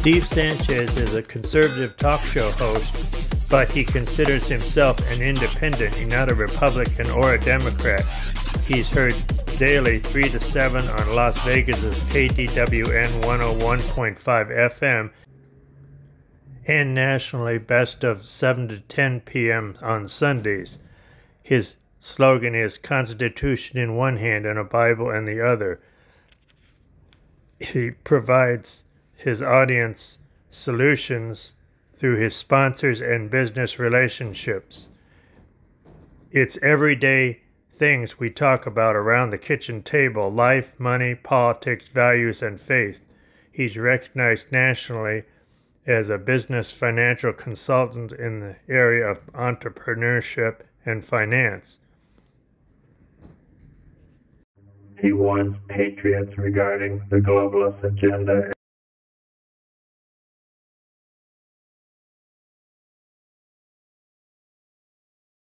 Steve Sanchez is a conservative talk show host, but he considers himself an independent. Not a Republican or a Democrat. He's heard daily 3 to 7 on Las Vegas's KDWN 101.5 FM and nationally best of 7 to 10 p.m. on Sundays. His slogan is Constitution in one hand and a Bible in the other. He provides his audience solutions through his sponsors and business relationships. It's everyday things we talk about around the kitchen table life, money, politics, values, and faith. He's recognized nationally as a business financial consultant in the area of entrepreneurship and finance. He warns patriots regarding the globalist agenda